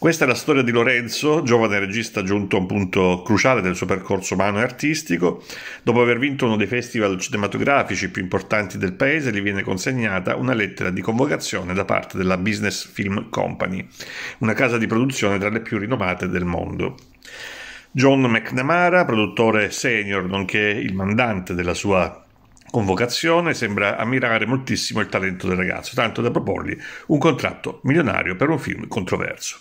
Questa è la storia di Lorenzo, giovane regista giunto a un punto cruciale del suo percorso umano e artistico. Dopo aver vinto uno dei festival cinematografici più importanti del paese, gli viene consegnata una lettera di convocazione da parte della Business Film Company, una casa di produzione tra le più rinomate del mondo. John McNamara, produttore senior nonché il mandante della sua convocazione, sembra ammirare moltissimo il talento del ragazzo, tanto da proporgli un contratto milionario per un film controverso.